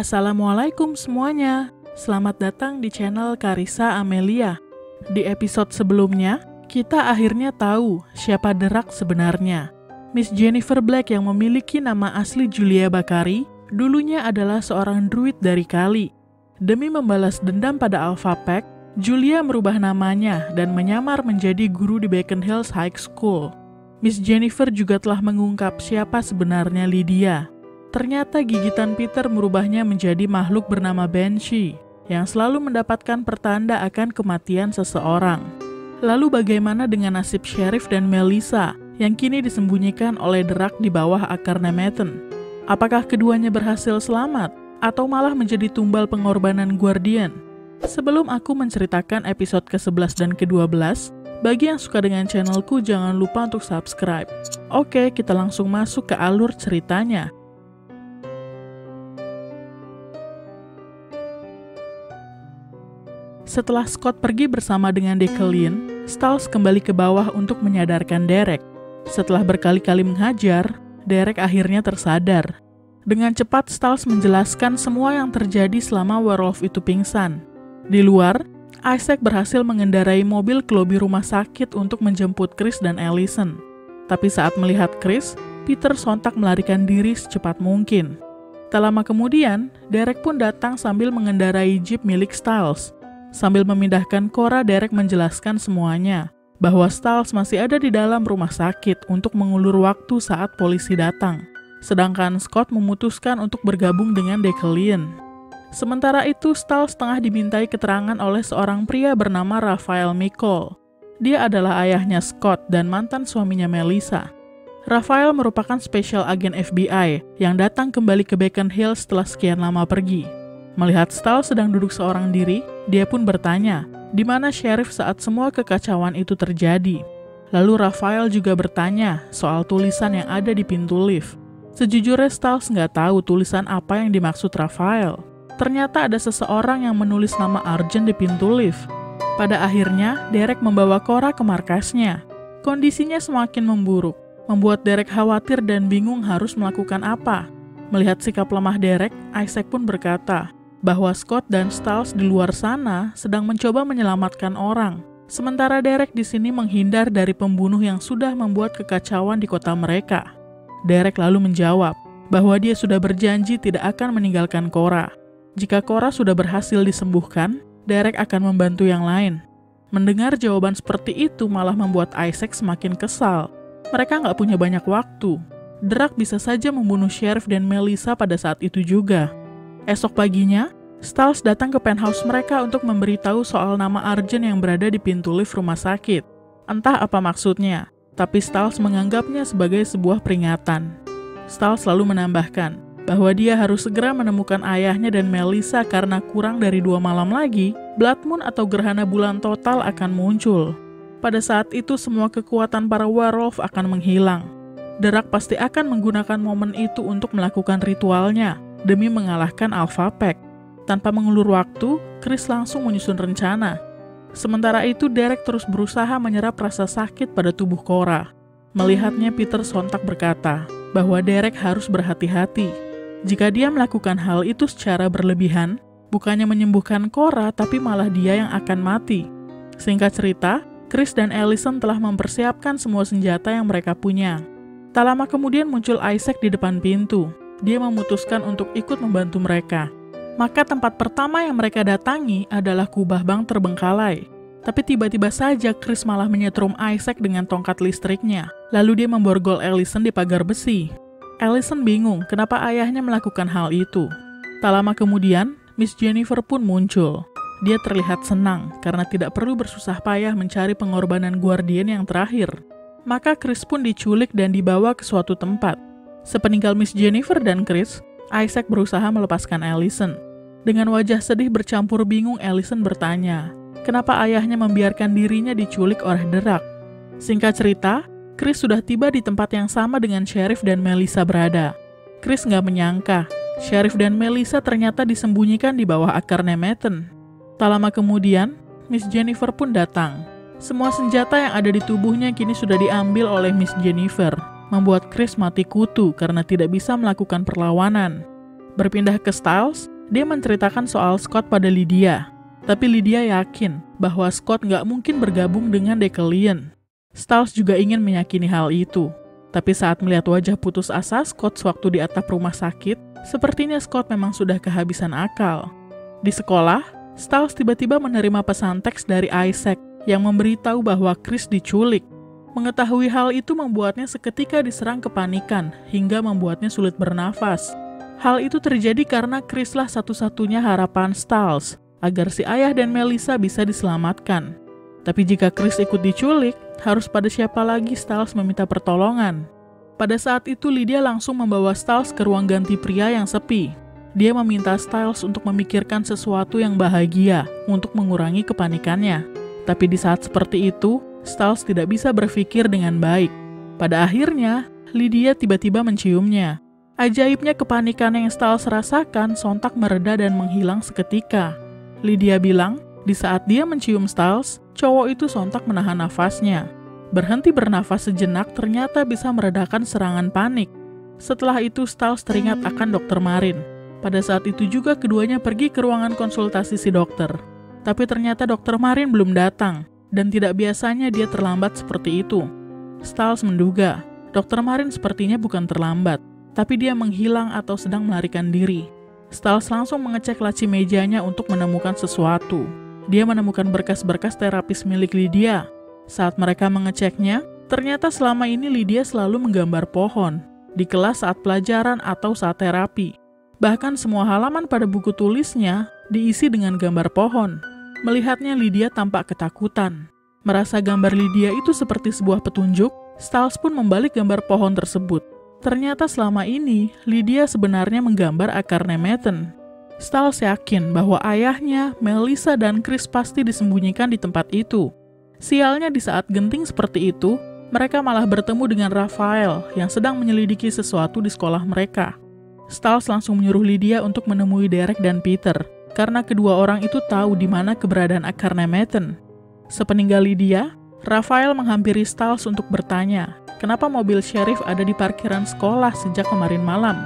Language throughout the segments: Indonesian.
Assalamualaikum semuanya. Selamat datang di channel Karisa Amelia. Di episode sebelumnya, kita akhirnya tahu siapa Derak sebenarnya. Miss Jennifer Black yang memiliki nama asli Julia Bakari, dulunya adalah seorang druid dari Kali. Demi membalas dendam pada Alpha Pack, Julia merubah namanya dan menyamar menjadi guru di Beacon Hills High School. Miss Jennifer juga telah mengungkap siapa sebenarnya Lydia. Ternyata gigitan Peter merubahnya menjadi makhluk bernama Banshee yang selalu mendapatkan pertanda akan kematian seseorang. Lalu bagaimana dengan nasib Sheriff dan Melissa yang kini disembunyikan oleh derak di bawah akar Nemeton? Apakah keduanya berhasil selamat atau malah menjadi tumbal pengorbanan Guardian? Sebelum aku menceritakan episode ke-11 dan ke-12, bagi yang suka dengan channelku jangan lupa untuk subscribe. Oke, kita langsung masuk ke alur ceritanya. Setelah Scott pergi bersama dengan Declan, Stiles kembali ke bawah untuk menyadarkan Derek. Setelah berkali-kali menghajar, Derek akhirnya tersadar. Dengan cepat, Stiles menjelaskan semua yang terjadi selama werewolf itu pingsan. Di luar, Isaac berhasil mengendarai mobil ke lobi rumah sakit untuk menjemput Chris dan Allison. Tapi saat melihat Chris, Peter sontak melarikan diri secepat mungkin. Tak lama kemudian, Derek pun datang sambil mengendarai jeep milik Stiles. Sambil memindahkan Cora, Derek menjelaskan semuanya, bahwa Stiles masih ada di dalam rumah sakit untuk mengulur waktu saat polisi datang. Sedangkan Scott memutuskan untuk bergabung dengan Declan. Sementara itu, Stiles tengah dimintai keterangan oleh seorang pria bernama Raphael Mikol. Dia adalah ayahnya Scott dan mantan suaminya Melissa. Raphael merupakan special agen FBI yang datang kembali ke Beacon Hill setelah sekian lama pergi. Melihat Stahl sedang duduk seorang diri, dia pun bertanya, di mana sheriff saat semua kekacauan itu terjadi. Lalu Raphael juga bertanya soal tulisan yang ada di pintu lift. Sejujurnya Stiles nggak tahu tulisan apa yang dimaksud Raphael. Ternyata ada seseorang yang menulis nama Arjen di pintu lift. Pada akhirnya, Derek membawa Cora ke markasnya. Kondisinya semakin memburuk, membuat Derek khawatir dan bingung harus melakukan apa. Melihat sikap lemah Derek, Isaac pun berkata, bahwa Scott dan Stiles di luar sana sedang mencoba menyelamatkan orang. Sementara Derek di sini menghindar dari pembunuh yang sudah membuat kekacauan di kota mereka. Derek lalu menjawab bahwa dia sudah berjanji tidak akan meninggalkan Cora. Jika Cora sudah berhasil disembuhkan, Derek akan membantu yang lain. Mendengar jawaban seperti itu malah membuat Isaac semakin kesal. Mereka nggak punya banyak waktu. Drak bisa saja membunuh Sheriff dan Melissa pada saat itu juga. Esok paginya, Stiles datang ke penthouse mereka untuk memberitahu soal nama Arjen yang berada di pintu lift rumah sakit. Entah apa maksudnya, tapi Stiles menganggapnya sebagai sebuah peringatan. Stiles selalu menambahkan bahwa dia harus segera menemukan ayahnya dan Melissa karena kurang dari dua malam lagi, Blood Moon atau gerhana bulan total akan muncul. Pada saat itu semua kekuatan para werewolf akan menghilang. Derak pasti akan menggunakan momen itu untuk melakukan ritualnya, demi mengalahkan Alpha Pack. Tanpa mengulur waktu, Chris langsung menyusun rencana. Sementara itu, Derek terus berusaha menyerap rasa sakit pada tubuh Cora. Melihatnya, Peter sontak berkata bahwa Derek harus berhati-hati. Jika dia melakukan hal itu secara berlebihan, bukannya menyembuhkan Cora, tapi malah dia yang akan mati. Singkat cerita, Chris dan Allison telah mempersiapkan semua senjata yang mereka punya. Tak lama kemudian muncul Isaac di depan pintu dia memutuskan untuk ikut membantu mereka. Maka tempat pertama yang mereka datangi adalah kubah bank terbengkalai. Tapi tiba-tiba saja Chris malah menyetrum Isaac dengan tongkat listriknya. Lalu dia memborgol Allison di pagar besi. Allison bingung kenapa ayahnya melakukan hal itu. Tak lama kemudian, Miss Jennifer pun muncul. Dia terlihat senang karena tidak perlu bersusah payah mencari pengorbanan Guardian yang terakhir. Maka Chris pun diculik dan dibawa ke suatu tempat. Sepeninggal Miss Jennifer dan Chris, Isaac berusaha melepaskan Allison. Dengan wajah sedih bercampur bingung, Allison bertanya, kenapa ayahnya membiarkan dirinya diculik oleh derak. Singkat cerita, Chris sudah tiba di tempat yang sama dengan Sheriff dan Melissa berada. Chris nggak menyangka, Sheriff dan Melissa ternyata disembunyikan di bawah akar Nemeton. Tak lama kemudian, Miss Jennifer pun datang. Semua senjata yang ada di tubuhnya kini sudah diambil oleh Miss Jennifer membuat Chris mati kutu karena tidak bisa melakukan perlawanan. Berpindah ke Styles, dia menceritakan soal Scott pada Lydia. Tapi Lydia yakin bahwa Scott nggak mungkin bergabung dengan Decalion. Styles juga ingin meyakini hal itu. Tapi saat melihat wajah putus asa Scott sewaktu di atap rumah sakit, sepertinya Scott memang sudah kehabisan akal. Di sekolah, Styles tiba-tiba menerima pesan teks dari Isaac yang memberitahu bahwa Chris diculik. Mengetahui hal itu membuatnya seketika diserang kepanikan hingga membuatnya sulit bernafas. Hal itu terjadi karena Chris lah satu-satunya harapan Stiles agar si ayah dan Melissa bisa diselamatkan. Tapi jika Chris ikut diculik, harus pada siapa lagi Stiles meminta pertolongan? Pada saat itu Lydia langsung membawa Stiles ke ruang ganti pria yang sepi. Dia meminta Stiles untuk memikirkan sesuatu yang bahagia untuk mengurangi kepanikannya. Tapi di saat seperti itu, Stiles tidak bisa berpikir dengan baik. Pada akhirnya, Lydia tiba-tiba menciumnya. Ajaibnya kepanikan yang Stiles rasakan sontak mereda dan menghilang seketika. Lydia bilang, di saat dia mencium Stiles, cowok itu sontak menahan nafasnya. Berhenti bernafas sejenak ternyata bisa meredakan serangan panik. Setelah itu Stiles teringat akan dokter Marin. Pada saat itu juga keduanya pergi ke ruangan konsultasi si dokter. Tapi ternyata dokter Marin belum datang dan tidak biasanya dia terlambat seperti itu. Stiles menduga, dokter Marin sepertinya bukan terlambat, tapi dia menghilang atau sedang melarikan diri. Stiles langsung mengecek laci mejanya untuk menemukan sesuatu. Dia menemukan berkas-berkas terapis milik Lydia. Saat mereka mengeceknya, ternyata selama ini Lydia selalu menggambar pohon, di kelas saat pelajaran atau saat terapi. Bahkan semua halaman pada buku tulisnya diisi dengan gambar pohon. Melihatnya Lydia tampak ketakutan. Merasa gambar Lydia itu seperti sebuah petunjuk, Stiles pun membalik gambar pohon tersebut. Ternyata selama ini, Lydia sebenarnya menggambar akar nemeton. Stiles yakin bahwa ayahnya, Melissa, dan Chris pasti disembunyikan di tempat itu. Sialnya di saat genting seperti itu, mereka malah bertemu dengan Raphael yang sedang menyelidiki sesuatu di sekolah mereka. Stiles langsung menyuruh Lydia untuk menemui Derek dan Peter, karena kedua orang itu tahu di mana keberadaan akar Nemeton. Sepeninggal Lydia, Rafael menghampiri Stiles untuk bertanya, kenapa mobil sheriff ada di parkiran sekolah sejak kemarin malam.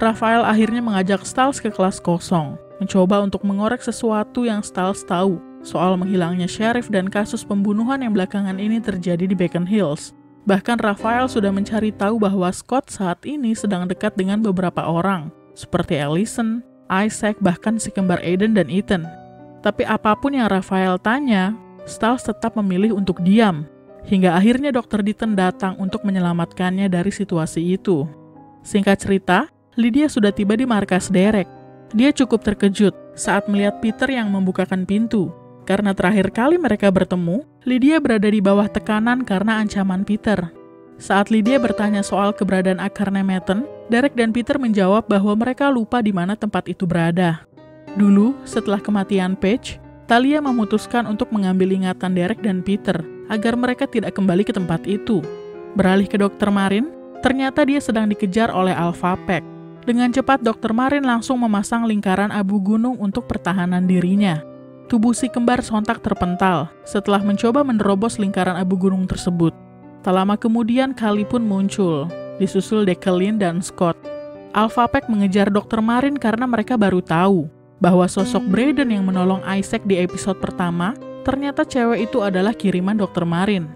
Rafael akhirnya mengajak Stiles ke kelas kosong, mencoba untuk mengorek sesuatu yang Stiles tahu soal menghilangnya sheriff dan kasus pembunuhan yang belakangan ini terjadi di Beacon Hills. Bahkan Rafael sudah mencari tahu bahwa Scott saat ini sedang dekat dengan beberapa orang, seperti Allison, Isaac, bahkan si kembar Aiden dan Ethan. Tapi apa pun yang Rafael tanya, Stiles tetap memilih untuk diam. Hingga akhirnya Dr. Deaton datang untuk menyelamatkannya dari situasi itu. Singkat cerita, Lydia sudah tiba di markas Derek. Dia cukup terkejut saat melihat Peter yang membukakan pintu. Karena terakhir kali mereka bertemu, Lydia berada di bawah tekanan karena ancaman Peter. Saat Lydia bertanya soal keberadaan akar Nemeton, Derek dan Peter menjawab bahwa mereka lupa di mana tempat itu berada. Dulu, setelah kematian Paige, Talia memutuskan untuk mengambil ingatan Derek dan Peter agar mereka tidak kembali ke tempat itu. Beralih ke Dokter Marin, ternyata dia sedang dikejar oleh Alpha Pack. Dengan cepat Dokter Marin langsung memasang lingkaran abu gunung untuk pertahanan dirinya. Tubuh si kembar sontak terpental setelah mencoba menerobos lingkaran abu gunung tersebut. Tak lama kemudian Kali pun muncul, disusul Declan dan Scott. Alpha Pack mengejar Dr. Marin karena mereka baru tahu bahwa sosok Braden yang menolong Isaac di episode pertama ternyata cewek itu adalah kiriman Dr. Marin.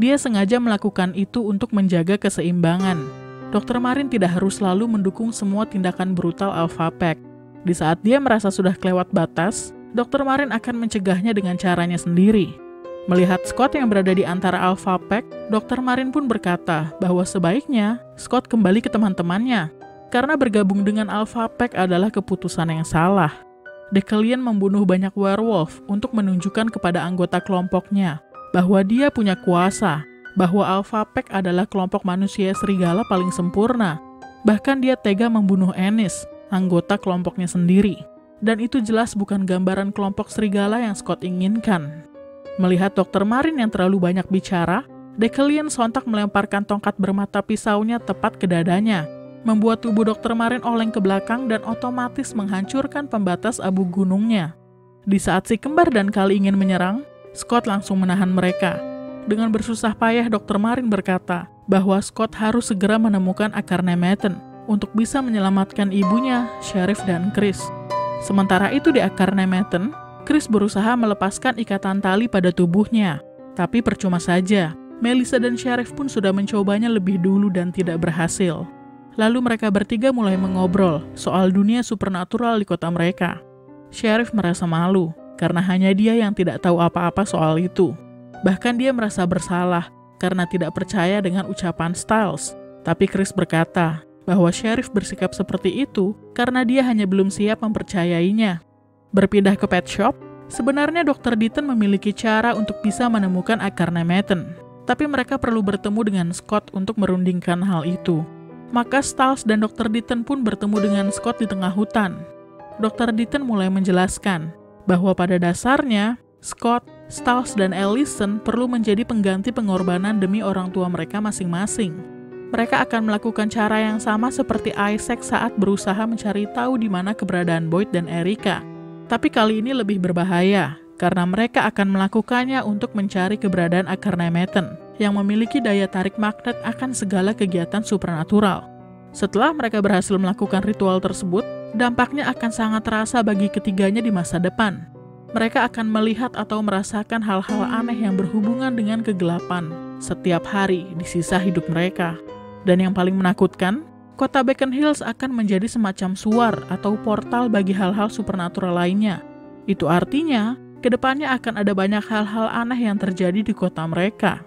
Dia sengaja melakukan itu untuk menjaga keseimbangan. Dr. Marin tidak harus selalu mendukung semua tindakan brutal Alpha Pack. Di saat dia merasa sudah kelewat batas, Dr. Marin akan mencegahnya dengan caranya sendiri. Melihat Scott yang berada di antara Alpha Pack, Dr. Marin pun berkata bahwa sebaiknya Scott kembali ke teman-temannya, karena bergabung dengan Alpha Pack adalah keputusan yang salah. Decalion membunuh banyak werewolf untuk menunjukkan kepada anggota kelompoknya bahwa dia punya kuasa, bahwa Alpha Pack adalah kelompok manusia serigala paling sempurna. Bahkan dia tega membunuh Ennis, anggota kelompoknya sendiri. Dan itu jelas bukan gambaran kelompok serigala yang Scott inginkan. Melihat dokter Marin yang terlalu banyak bicara, Decalion sontak melemparkan tongkat bermata pisaunya tepat ke dadanya, membuat tubuh dokter Marin oleng ke belakang dan otomatis menghancurkan pembatas abu gunungnya. Di saat si kembar dan Kali ingin menyerang, Scott langsung menahan mereka. Dengan bersusah payah, dokter Marin berkata bahwa Scott harus segera menemukan akar Nemeton untuk bisa menyelamatkan ibunya, Sheriff dan Chris. Sementara itu di akar Nemeton, Chris berusaha melepaskan ikatan tali pada tubuhnya. Tapi percuma saja, Melissa dan Sheriff pun sudah mencobanya lebih dulu dan tidak berhasil. Lalu mereka bertiga mulai mengobrol soal dunia supernatural di kota mereka. Sheriff merasa malu, karena hanya dia yang tidak tahu apa-apa soal itu. Bahkan dia merasa bersalah karena tidak percaya dengan ucapan Styles. Tapi Chris berkata bahwa Sheriff bersikap seperti itu karena dia hanya belum siap mempercayainya. Berpindah ke pet shop, sebenarnya Dr. Deaton memiliki cara untuk bisa menemukan akar Nemeton. Tapi mereka perlu bertemu dengan Scott untuk merundingkan hal itu. Maka Styles dan Dr. Deaton pun bertemu dengan Scott di tengah hutan. Dr. Deaton mulai menjelaskan bahwa pada dasarnya Scott, Stiles, dan Ellison perlu menjadi pengganti pengorbanan demi orang tua mereka masing-masing. Mereka akan melakukan cara yang sama seperti Isaac saat berusaha mencari tahu di mana keberadaan Boyd dan Erika. Tapi kali ini lebih berbahaya, karena mereka akan melakukannya untuk mencari keberadaan akar Nemeton, yang memiliki daya tarik magnet akan segala kegiatan supernatural. Setelah mereka berhasil melakukan ritual tersebut, dampaknya akan sangat terasa bagi ketiganya di masa depan mereka akan melihat atau merasakan hal-hal aneh yang berhubungan dengan kegelapan setiap hari di sisa hidup mereka. Dan yang paling menakutkan, kota Beacon Hills akan menjadi semacam suar atau portal bagi hal-hal supernatural lainnya. Itu artinya, ke depannya akan ada banyak hal-hal aneh yang terjadi di kota mereka.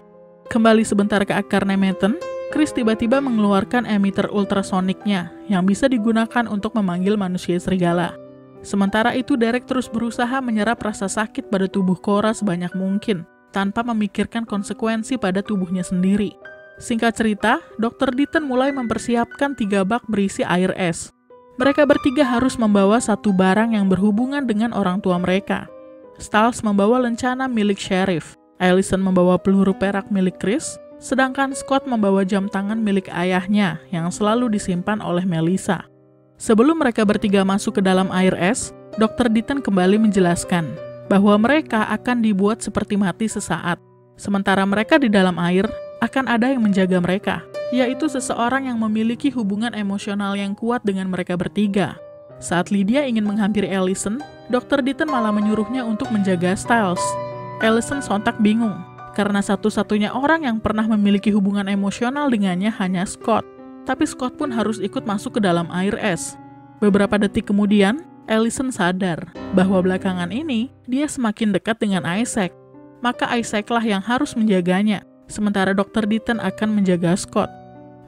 Kembali sebentar ke akar Nemeton, Chris tiba-tiba mengeluarkan emitter ultrasoniknya yang bisa digunakan untuk memanggil manusia serigala. Sementara itu, Derek terus berusaha menyerap rasa sakit pada tubuh Cora sebanyak mungkin, tanpa memikirkan konsekuensi pada tubuhnya sendiri. Singkat cerita, Dr. Deaton mulai mempersiapkan tiga bak berisi air es. Mereka bertiga harus membawa satu barang yang berhubungan dengan orang tua mereka. Stiles membawa lencana milik Sheriff, Allison membawa peluru perak milik Chris, sedangkan Scott membawa jam tangan milik ayahnya yang selalu disimpan oleh Melissa. Sebelum mereka bertiga masuk ke dalam air es, Dr. Deaton kembali menjelaskan bahwa mereka akan dibuat seperti mati sesaat. Sementara mereka di dalam air, akan ada yang menjaga mereka, yaitu seseorang yang memiliki hubungan emosional yang kuat dengan mereka bertiga. Saat Lydia ingin menghampiri Allison, Dr. Deaton malah menyuruhnya untuk menjaga Styles. Allison sontak bingung, karena satu-satunya orang yang pernah memiliki hubungan emosional dengannya hanya Scott tapi Scott pun harus ikut masuk ke dalam air es. Beberapa detik kemudian, Allison sadar bahwa belakangan ini dia semakin dekat dengan Isaac. Maka Isaaclah yang harus menjaganya, sementara Dr. Deaton akan menjaga Scott.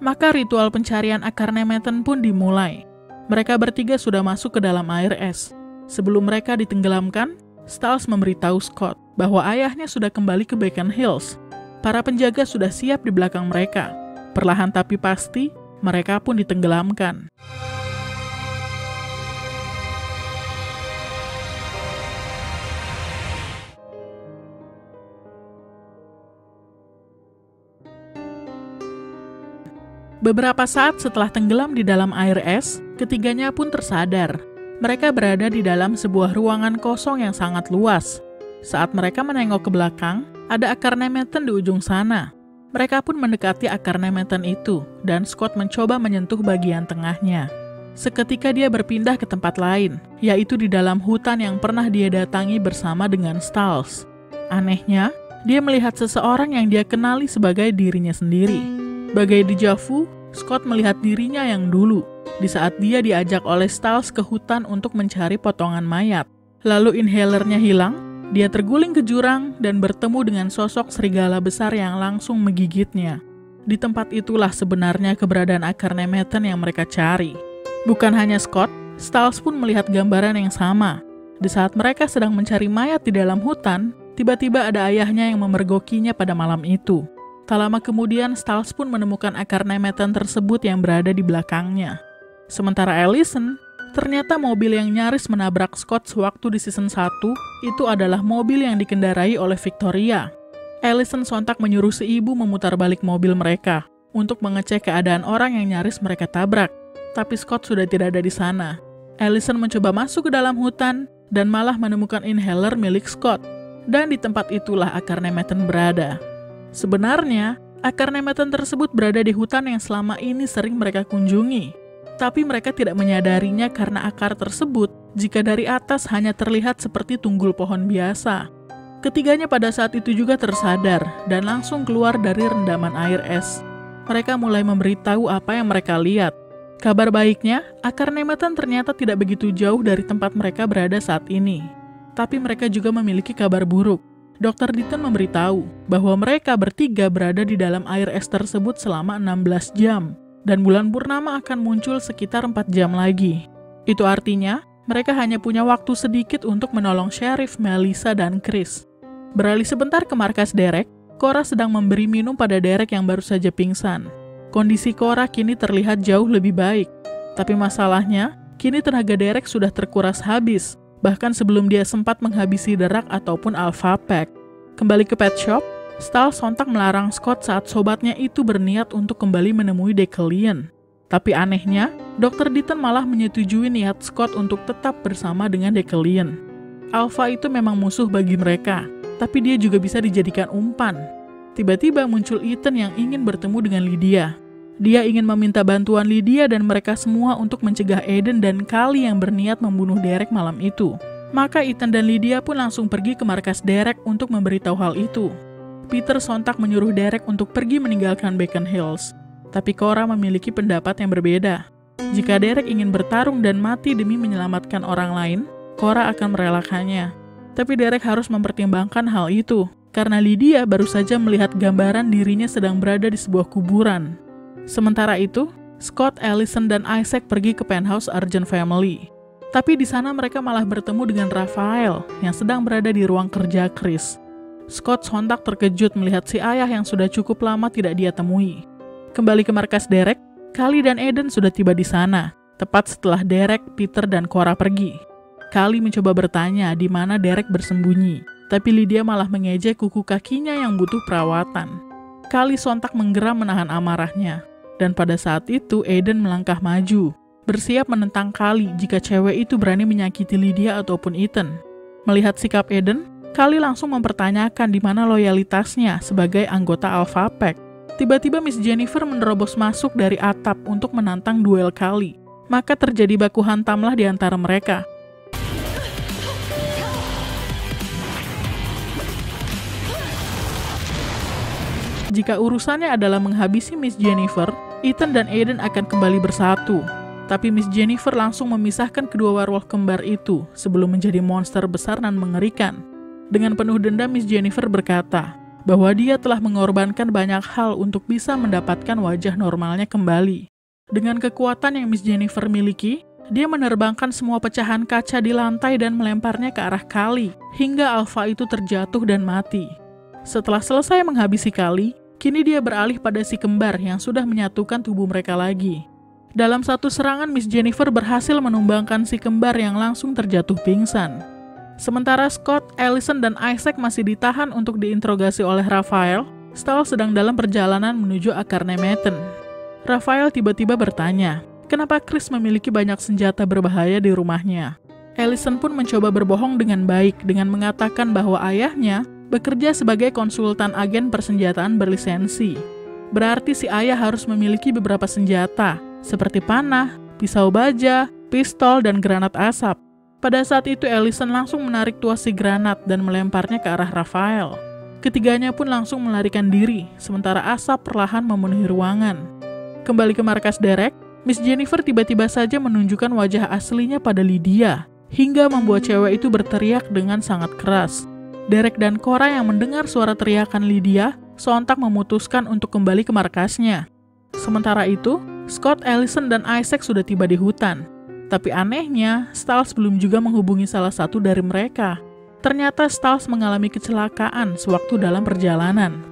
Maka ritual pencarian akar Nemeton pun dimulai. Mereka bertiga sudah masuk ke dalam air es. Sebelum mereka ditenggelamkan, Stiles memberitahu Scott bahwa ayahnya sudah kembali ke Beacon Hills. Para penjaga sudah siap di belakang mereka. Perlahan tapi pasti, mereka pun ditenggelamkan. Beberapa saat setelah tenggelam di dalam air es, ketiganya pun tersadar. Mereka berada di dalam sebuah ruangan kosong yang sangat luas. Saat mereka menengok ke belakang, ada akar nemeton di ujung sana. Mereka pun mendekati akar nemeton itu, dan Scott mencoba menyentuh bagian tengahnya. Seketika dia berpindah ke tempat lain, yaitu di dalam hutan yang pernah dia datangi bersama dengan Stiles. Anehnya, dia melihat seseorang yang dia kenali sebagai dirinya sendiri. Bagai di Javu, Scott melihat dirinya yang dulu, di saat dia diajak oleh Stiles ke hutan untuk mencari potongan mayat. Lalu inhalernya hilang, dia terguling ke jurang dan bertemu dengan sosok serigala besar yang langsung menggigitnya. Di tempat itulah sebenarnya keberadaan akar Nemeton yang mereka cari. Bukan hanya Scott, Stiles pun melihat gambaran yang sama. Di saat mereka sedang mencari mayat di dalam hutan, tiba-tiba ada ayahnya yang memergokinya pada malam itu. Tak lama kemudian, Stiles pun menemukan akar Nemeton tersebut yang berada di belakangnya. Sementara Allison Ternyata mobil yang nyaris menabrak Scott sewaktu di season 1 itu adalah mobil yang dikendarai oleh Victoria. Allison sontak menyuruh si ibu memutar balik mobil mereka untuk mengecek keadaan orang yang nyaris mereka tabrak. Tapi Scott sudah tidak ada di sana. Allison mencoba masuk ke dalam hutan dan malah menemukan inhaler milik Scott. Dan di tempat itulah akar Nemeton berada. Sebenarnya, akar Nemeton tersebut berada di hutan yang selama ini sering mereka kunjungi. tapi mereka tidak menyadarinya karena akar tersebut jika dari atas hanya terlihat seperti tunggul pohon biasa. Ketiganya pada saat itu juga tersadar dan langsung keluar dari rendaman air es. Mereka mulai memberitahu apa yang mereka lihat. Kabar baiknya, akar nemetan ternyata tidak begitu jauh dari tempat mereka berada saat ini. Tapi mereka juga memiliki kabar buruk. Dr. Ditton memberitahu bahwa mereka bertiga berada di dalam air es tersebut selama 16 jam, dan bulan purnama akan muncul sekitar 4 jam lagi. Itu artinya, mereka hanya punya waktu sedikit untuk menolong Sheriff, Melissa, dan Chris. Beralih sebentar ke markas Derek, Cora sedang memberi minum pada Derek yang baru saja pingsan. Kondisi Cora kini terlihat jauh lebih baik, tapi masalahnya, kini tenaga Derek sudah terkuras habis bahkan sebelum dia sempat menghabisi derak ataupun alpha pack. Kembali ke pet shop, Stahl sontak melarang Scott saat sobatnya itu berniat untuk kembali menemui Decalion. Tapi anehnya, Dr. Ditton malah menyetujui niat Scott untuk tetap bersama dengan Decalion. Alpha itu memang musuh bagi mereka, tapi dia juga bisa dijadikan umpan. Tiba-tiba muncul Ethan yang ingin bertemu dengan Lydia. Dia ingin meminta bantuan Lydia dan mereka semua untuk mencegah Eden dan Kali yang berniat membunuh Derek malam itu. Maka Ethan dan Lydia pun langsung pergi ke markas Derek untuk memberitahu hal itu. Peter sontak menyuruh Derek untuk pergi meninggalkan Beacon Hills. Tapi Cora memiliki pendapat yang berbeda. Jika Derek ingin bertarung dan mati demi menyelamatkan orang lain, Cora akan merelakannya. Tapi Derek harus mempertimbangkan hal itu, karena Lydia baru saja melihat gambaran dirinya sedang berada di sebuah kuburan. Sementara itu, Scott, Allison, dan Isaac pergi ke penthouse Argent Family. Tapi di sana mereka malah bertemu dengan Raphael yang sedang berada di ruang kerja Chris. Scott sontak terkejut melihat si ayah yang sudah cukup lama tidak dia temui. Kembali ke markas Derek, Kali dan Eden sudah tiba di sana, tepat setelah Derek, Peter, dan Cora pergi. Kali mencoba bertanya di mana Derek bersembunyi, tapi Lydia malah mengejek kuku kakinya yang butuh perawatan. Kali sontak menggeram menahan amarahnya. Dan pada saat itu Eden melangkah maju, bersiap menentang Kali jika cewek itu berani menyakiti Lydia ataupun Ethan. Melihat sikap Eden, Kali langsung mempertanyakan di mana loyalitasnya sebagai anggota Alpha Pack. Tiba-tiba Miss Jennifer menerobos masuk dari atap untuk menantang duel Kali. Maka terjadi baku hantamlah di antara mereka. Jika urusannya adalah menghabisi Miss Jennifer, Ethan dan Aiden akan kembali bersatu. Tapi Miss Jennifer langsung memisahkan kedua werewolf kembar itu sebelum menjadi monster besar dan mengerikan. Dengan penuh dendam, Miss Jennifer berkata bahwa dia telah mengorbankan banyak hal untuk bisa mendapatkan wajah normalnya kembali. Dengan kekuatan yang Miss Jennifer miliki, dia menerbangkan semua pecahan kaca di lantai dan melemparnya ke arah Kali, hingga Alpha itu terjatuh dan mati. Setelah selesai menghabisi Kali, Kini dia beralih pada si kembar yang sudah menyatukan tubuh mereka lagi. Dalam satu serangan, Miss Jennifer berhasil menumbangkan si kembar yang langsung terjatuh pingsan. Sementara Scott, Allison, dan Isaac masih ditahan untuk diinterogasi oleh Raphael, Stahl sedang dalam perjalanan menuju akar Nemeton. Raphael tiba-tiba bertanya, kenapa Chris memiliki banyak senjata berbahaya di rumahnya. Allison pun mencoba berbohong dengan baik dengan mengatakan bahwa ayahnya bekerja sebagai konsultan agen persenjataan berlisensi. Berarti si ayah harus memiliki beberapa senjata, seperti panah, pisau baja, pistol, dan granat asap. Pada saat itu Ellison langsung menarik tuas si granat dan melemparnya ke arah Rafael. Ketiganya pun langsung melarikan diri, sementara asap perlahan memenuhi ruangan. Kembali ke markas Derek, Miss Jennifer tiba-tiba saja menunjukkan wajah aslinya pada Lydia, hingga membuat cewek itu berteriak dengan sangat keras. Derek dan Cora yang mendengar suara teriakan Lydia sontak memutuskan untuk kembali ke markasnya. Sementara itu, Scott, Allison, dan Isaac sudah tiba di hutan. Tapi anehnya, Stiles belum juga menghubungi salah satu dari mereka. Ternyata Stiles mengalami kecelakaan sewaktu dalam perjalanan.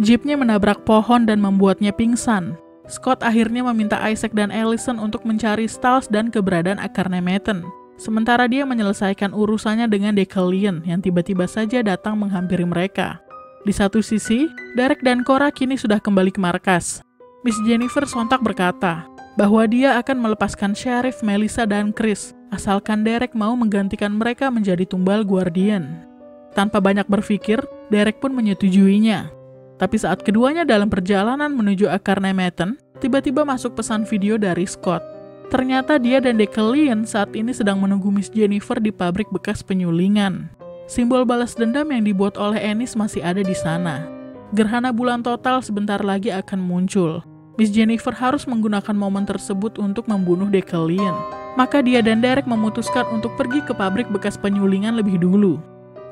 Jeepnya menabrak pohon dan membuatnya pingsan. Scott akhirnya meminta Isaac dan Allison untuk mencari Stiles dan keberadaan akar Nemeton. Sementara dia menyelesaikan urusannya dengan Decalion yang tiba-tiba saja datang menghampiri mereka. Di satu sisi, Derek dan Cora kini sudah kembali ke markas. Miss Jennifer sontak berkata bahwa dia akan melepaskan Sheriff, Melissa, dan Chris, asalkan Derek mau menggantikan mereka menjadi tumbal Guardian. Tanpa banyak berpikir, Derek pun menyetujuinya. Tapi saat keduanya dalam perjalanan menuju akar Nemeton, tiba-tiba masuk pesan video dari Scott. Ternyata dia dan Declan saat ini sedang menunggu Miss Jennifer di pabrik bekas penyulingan. Simbol balas dendam yang dibuat oleh Ennis masih ada di sana. Gerhana bulan total sebentar lagi akan muncul. Miss Jennifer harus menggunakan momen tersebut untuk membunuh Declan. Maka dia dan Derek memutuskan untuk pergi ke pabrik bekas penyulingan lebih dulu.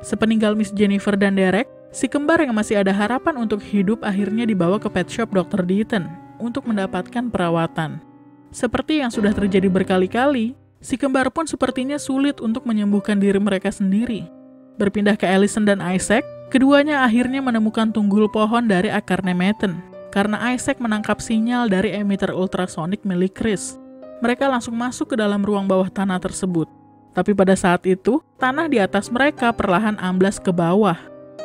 Sepeninggal Miss Jennifer dan Derek, si kembar yang masih ada harapan untuk hidup akhirnya dibawa ke pet shop Dr. Deaton untuk mendapatkan perawatan. Seperti yang sudah terjadi berkali-kali, si kembar pun sepertinya sulit untuk menyembuhkan diri mereka sendiri. Berpindah ke Allison dan Isaac, keduanya akhirnya menemukan tunggul pohon dari akar Nemeton, karena Isaac menangkap sinyal dari emitter ultrasonik milik Chris. Mereka langsung masuk ke dalam ruang bawah tanah tersebut. Tapi pada saat itu, tanah di atas mereka perlahan amblas ke bawah.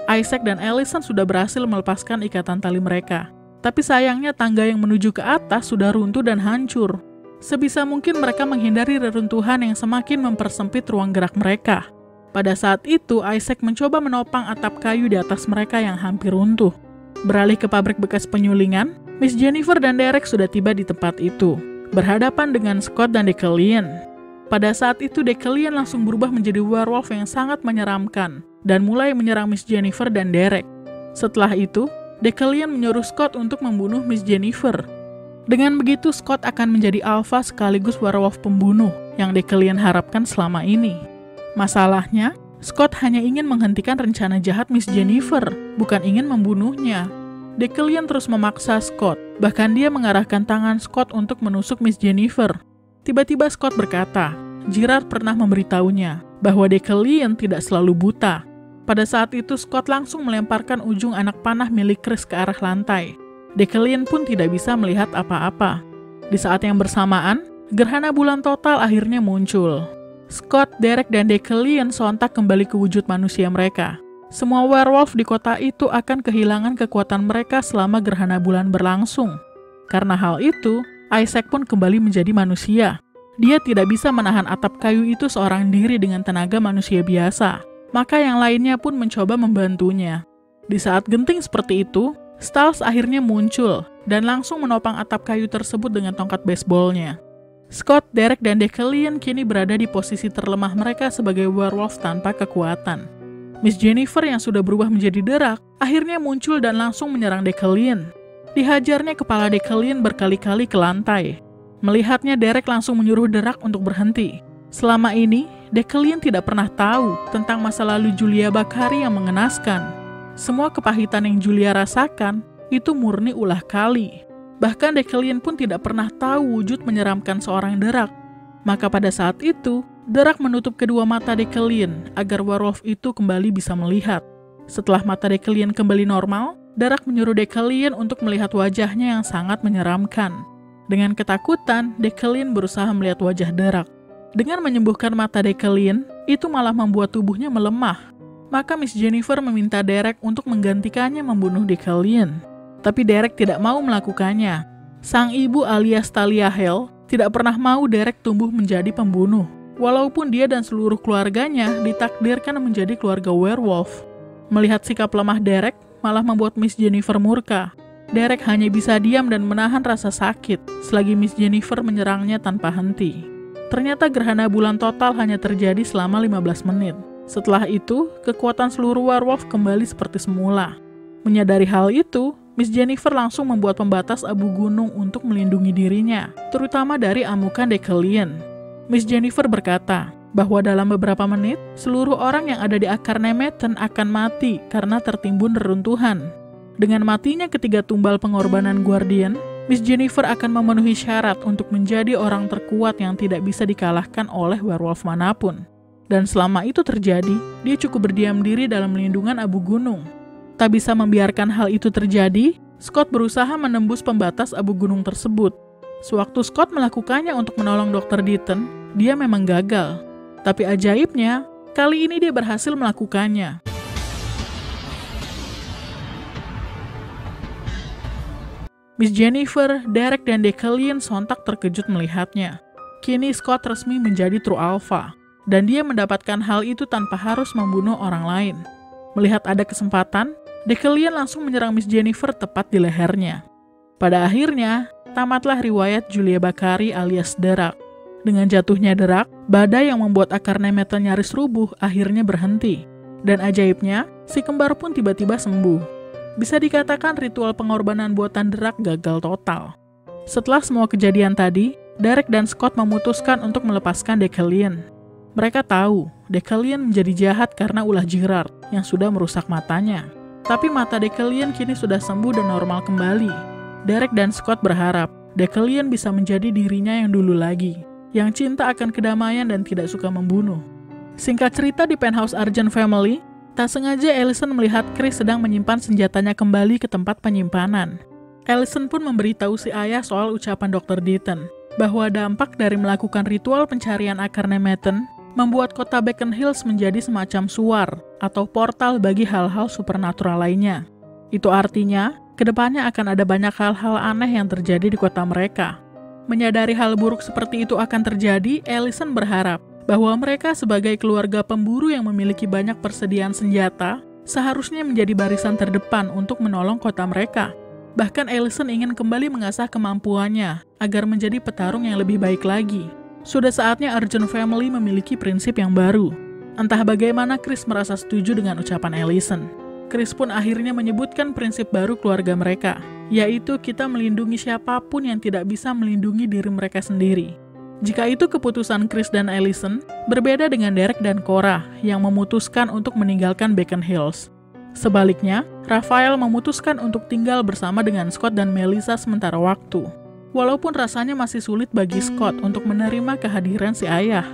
Isaac dan Allison sudah berhasil melepaskan ikatan tali mereka. Tapi sayangnya tangga yang menuju ke atas sudah runtuh dan hancur. Sebisa mungkin mereka menghindari reruntuhan yang semakin mempersempit ruang gerak mereka. Pada saat itu, Isaac mencoba menopang atap kayu di atas mereka yang hampir runtuh. Beralih ke pabrik bekas penyulingan, Miss Jennifer dan Derek sudah tiba di tempat itu, berhadapan dengan Scott dan Declan. Pada saat itu, Declan langsung berubah menjadi werewolf yang sangat menyeramkan dan mulai menyerang Miss Jennifer dan Derek. Setelah itu, Declan menyuruh Scott untuk membunuh Miss Jennifer. Dengan begitu, Scott akan menjadi alpha sekaligus werewolf pembunuh yang Declan harapkan selama ini. Masalahnya, Scott hanya ingin menghentikan rencana jahat Miss Jennifer, bukan ingin membunuhnya. Declan terus memaksa Scott, bahkan dia mengarahkan tangan Scott untuk menusuk Miss Jennifer. Tiba-tiba Scott berkata, Gerard pernah memberitahunya bahwa Declan tidak selalu buta, pada saat itu Scott langsung melemparkan ujung anak panah milik Chris ke arah lantai. Declan pun tidak bisa melihat apa-apa. Di saat yang bersamaan, gerhana bulan total akhirnya muncul. Scott, Derek, dan Declan sontak kembali ke wujud manusia mereka. Semua werewolf di kota itu akan kehilangan kekuatan mereka selama gerhana bulan berlangsung. Karena hal itu, Isaac pun kembali menjadi manusia. Dia tidak bisa menahan atap kayu itu seorang diri dengan tenaga manusia biasa maka yang lainnya pun mencoba membantunya. Di saat genting seperti itu, Stiles akhirnya muncul dan langsung menopang atap kayu tersebut dengan tongkat baseballnya. Scott, Derek, dan Declan kini berada di posisi terlemah mereka sebagai werewolf tanpa kekuatan. Miss Jennifer yang sudah berubah menjadi derak akhirnya muncul dan langsung menyerang Declan. Dihajarnya kepala Declan berkali-kali ke lantai. Melihatnya, Derek langsung menyuruh derak untuk berhenti. Selama ini, Declan tidak pernah tahu tentang masa lalu Julia Bakari yang mengenaskan. Semua kepahitan yang Julia rasakan itu murni ulah kali. Bahkan Declan pun tidak pernah tahu wujud menyeramkan seorang derak. Maka pada saat itu, derak menutup kedua mata Declan agar werewolf itu kembali bisa melihat. Setelah mata Declan kembali normal, derak menyuruh Declan untuk melihat wajahnya yang sangat menyeramkan. Dengan ketakutan, Declan berusaha melihat wajah derak. Dengan menyembuhkan mata Declan, itu malah membuat tubuhnya melemah. Maka Miss Jennifer meminta Derek untuk menggantikannya membunuh Declan. Tapi Derek tidak mau melakukannya. Sang ibu alias Talia Hale tidak pernah mau Derek tumbuh menjadi pembunuh. Walaupun dia dan seluruh keluarganya ditakdirkan menjadi keluarga werewolf. Melihat sikap lemah Derek malah membuat Miss Jennifer murka. Derek hanya bisa diam dan menahan rasa sakit selagi Miss Jennifer menyerangnya tanpa henti. Ternyata gerhana bulan total hanya terjadi selama 15 menit. Setelah itu, kekuatan seluruh werewolf kembali seperti semula. Menyadari hal itu, Miss Jennifer langsung membuat pembatas abu gunung untuk melindungi dirinya, terutama dari amukan Declan. Miss Jennifer berkata bahwa dalam beberapa menit, seluruh orang yang ada di akar Nemeton akan mati karena tertimbun reruntuhan. Dengan matinya ketiga tumbal pengorbanan Guardian, Miss Jennifer akan memenuhi syarat untuk menjadi orang terkuat yang tidak bisa dikalahkan oleh werewolf mana pun. Dan selama itu terjadi, dia cukup berdiam diri dalam lindungan abu gunung. Tak bisa membiarkan hal itu terjadi, Scott berusaha menembus pembatas abu gunung tersebut. Sewaktu Scott melakukannya untuk menolong Dr. Deaton, dia memang gagal. Tapi ajaibnya, kali ini dia berhasil melakukannya. Miss Jennifer, Derek, dan Declan sontak terkejut melihatnya. Kini Scott resmi menjadi True Alpha, dan dia mendapatkan hal itu tanpa harus membunuh orang lain. Melihat ada kesempatan, Declan langsung menyerang Miss Jennifer tepat di lehernya. Pada akhirnya, tamatlah riwayat Julia Bakari alias Derak. Dengan jatuhnya derak, badai yang membuat akar Nemeton nyaris rubuh akhirnya berhenti. Dan ajaibnya, si kembar pun tiba-tiba sembuh. Bisa dikatakan ritual pengorbanan buatan derak gagal total. Setelah semua kejadian tadi, Derek dan Scott memutuskan untuk melepaskan Decalion. Mereka tahu Decalion menjadi jahat karena ulah Gerard yang sudah merusak matanya. Tapi mata Decalion kini sudah sembuh dan normal kembali. Derek dan Scott berharap Decalion bisa menjadi dirinya yang dulu lagi yang cinta akan kedamaian dan tidak suka membunuh. Singkat cerita di penthouse Argent Family, tak sengaja Ellison melihat Chris sedang menyimpan senjatanya kembali ke tempat penyimpanan. Ellison pun memberitahu si ayah soal ucapan Dr. Deaton, bahwa dampak dari melakukan ritual pencarian akar Nemeton membuat kota Beacon Hills menjadi semacam suar atau portal bagi hal-hal supernatural lainnya. Itu artinya, ke depannya akan ada banyak hal-hal aneh yang terjadi di kota mereka. Menyadari hal buruk seperti itu akan terjadi, Ellison berharap bahwa mereka sebagai keluarga pemburu yang memiliki banyak persediaan senjata seharusnya menjadi barisan terdepan untuk menolong kota mereka. Bahkan Ellison ingin kembali mengasah kemampuannya agar menjadi petarung yang lebih baik lagi. Sudah saatnya Arjun Family memiliki prinsip yang baru. Entah bagaimana Chris merasa setuju dengan ucapan Ellison. Chris pun akhirnya menyebutkan prinsip baru keluarga mereka, yaitu kita melindungi siapa pun yang tidak bisa melindungi diri mereka sendiri. Jika itu keputusan Chris dan Ellison, berbeda dengan Derek dan Cora yang memutuskan untuk meninggalkan Beacon Hills. Sebaliknya, Raphael memutuskan untuk tinggal bersama dengan Scott dan Melissa sementara waktu. Walaupun rasanya masih sulit bagi Scott untuk menerima kehadiran si ayah.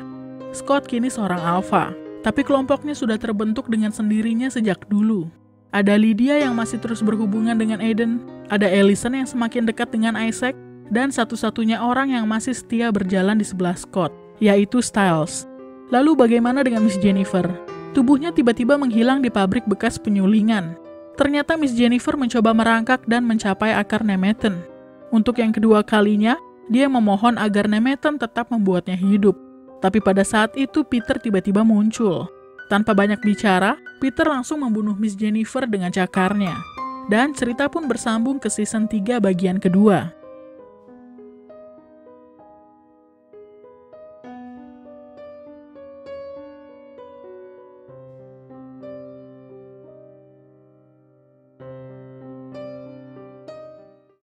Scott kini seorang alpha, tapi kelompoknya sudah terbentuk dengan sendirinya sejak dulu. Ada Lydia yang masih terus berhubungan dengan Aiden, ada Ellison yang semakin dekat dengan Isaac, dan satu-satunya orang yang masih setia berjalan di sebelah Scott, yaitu Styles. Lalu bagaimana dengan Miss Jennifer? Tubuhnya tiba-tiba menghilang di pabrik bekas penyulingan. Ternyata Miss Jennifer mencoba merangkak dan mencapai akar Nemeton. Untuk yang kedua kalinya, dia memohon agar Nemeton tetap membuatnya hidup. Tapi pada saat itu Peter tiba-tiba muncul. Tanpa banyak bicara, Peter langsung membunuh Miss Jennifer dengan cakarnya. Dan cerita pun bersambung ke season 3 bagian kedua.